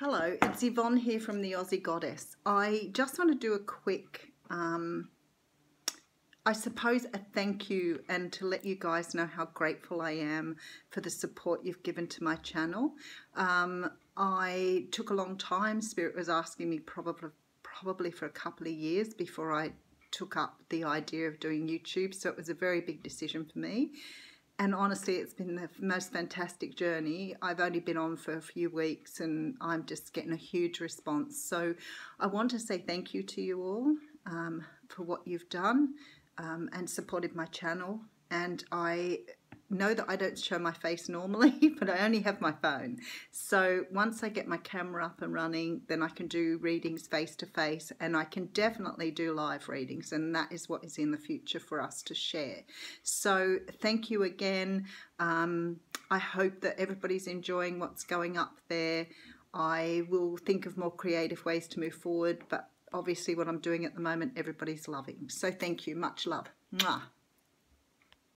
Hello, it's Yvonne here from the Aussie Goddess. I just want to do a quick, um, I suppose, a thank you and to let you guys know how grateful I am for the support you've given to my channel. Um, I took a long time. Spirit was asking me probably probably for a couple of years before I took up the idea of doing YouTube, so it was a very big decision for me and honestly, it's been the most fantastic journey. I've only been on for a few weeks and I'm just getting a huge response. So I want to say thank you to you all um, for what you've done um, and supported my channel. And I know that I don't show my face normally, but I only have my phone. So once I get my camera up and running, then I can do readings face to face and I can definitely do live readings and that is what is in the future for us to share. So thank you again. Um, I hope that everybody's enjoying what's going up there. I will think of more creative ways to move forward, but obviously what I'm doing at the moment, everybody's loving. So thank you. Much love. Mwah.